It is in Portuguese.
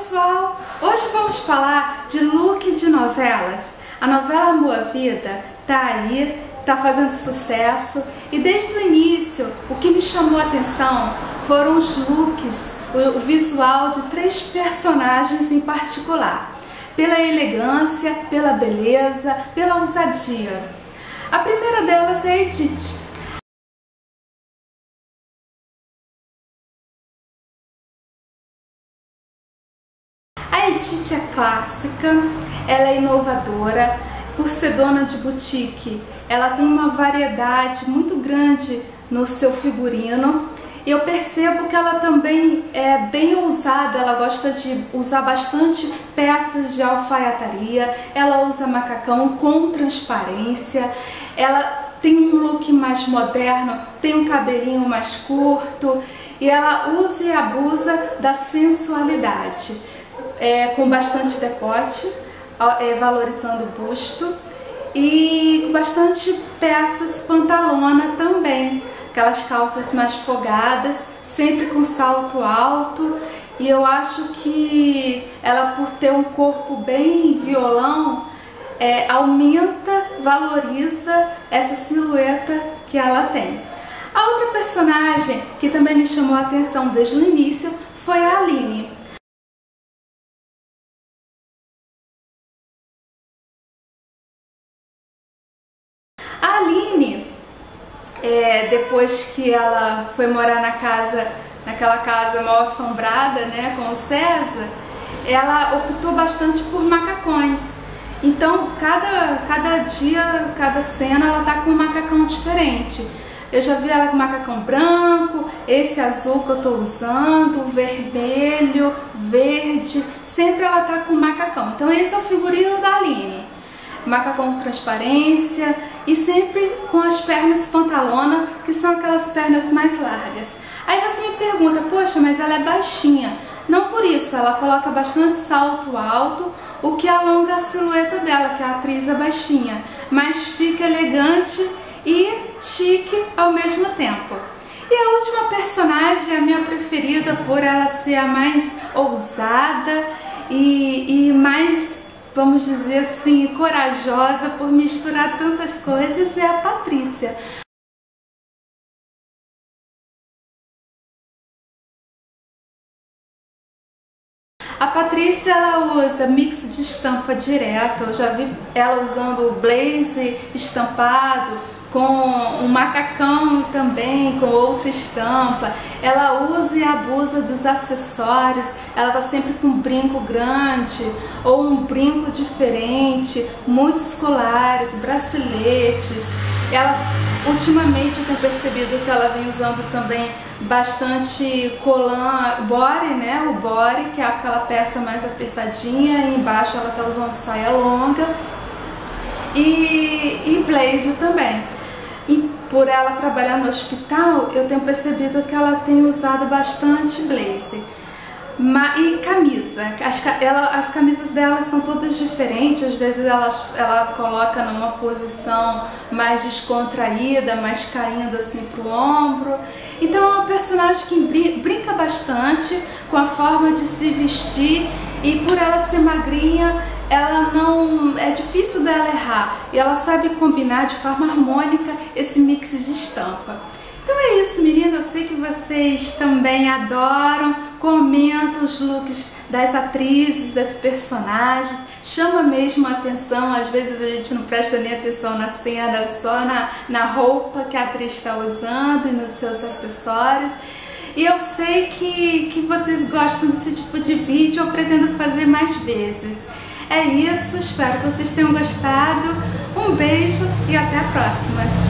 pessoal! Hoje vamos falar de look de novelas. A novela Boa Vida tá aí, tá fazendo sucesso e desde o início o que me chamou a atenção foram os looks, o visual de três personagens em particular. Pela elegância, pela beleza, pela ousadia. A primeira delas é Edith. Edith é clássica, ela é inovadora, por ser dona de boutique, ela tem uma variedade muito grande no seu figurino. Eu percebo que ela também é bem ousada, ela gosta de usar bastante peças de alfaiataria, ela usa macacão com transparência, ela tem um look mais moderno, tem um cabelinho mais curto e ela usa e abusa da sensualidade é, com bastante decote, é, valorizando o busto e com bastante peças pantalona também, aquelas calças mais folgadas, sempre com salto alto e eu acho que ela por ter um corpo bem violão é, aumenta, valoriza essa silhueta que ela tem. A outra personagem que também me chamou a atenção desde o início foi a Aline. É, depois que ela foi morar na casa, naquela casa mal assombrada, né, com o César, ela optou bastante por macacões. Então, cada, cada dia, cada cena, ela tá com um macacão diferente. Eu já vi ela com macacão branco, esse azul que eu tô usando, vermelho, verde, sempre ela tá com macacão. Então esse é o figurino da Aline macacão com transparência e sempre com as pernas pantalona, que são aquelas pernas mais largas. Aí você me pergunta, poxa, mas ela é baixinha. Não por isso, ela coloca bastante salto alto, o que alonga a silhueta dela, que a atriz é baixinha, mas fica elegante e chique ao mesmo tempo. E a última personagem a minha preferida por ela ser a mais ousada e, e mais vamos dizer assim, corajosa por misturar tantas coisas é a Patrícia. A Patrícia ela usa mix de estampa direto, eu já vi ela usando o blaze estampado, com um macacão também, com outra estampa. Ela usa e abusa dos acessórios, ela tá sempre com um brinco grande ou um brinco diferente, muitos colares, braceletes. Ela ultimamente eu tenho percebido que ela vem usando também bastante colan, body, né? O body, que é aquela peça mais apertadinha, e embaixo ela tá usando saia longa. E, e blazer também. E por ela trabalhar no hospital, eu tenho percebido que ela tem usado bastante blazer. E camisa, as, ela, as camisas dela são todas diferentes, às vezes ela, ela coloca numa posição mais descontraída, mais caindo assim pro ombro. Então é uma personagem que brinca bastante com a forma de se vestir e por ela ser magrinha, ela não é difícil dela errar e ela sabe combinar de forma harmônica esse mix de estampa. Então é isso, menina. Eu sei que vocês também adoram, comentam os looks das atrizes, das personagens, chama mesmo a atenção. Às vezes a gente não presta nem atenção na cena, só na, na roupa que a atriz está usando e nos seus acessórios. E eu sei que, que vocês gostam desse tipo de vídeo, eu pretendo fazer mais vezes. É isso, espero que vocês tenham gostado. Um beijo e até a próxima!